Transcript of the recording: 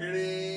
Ready?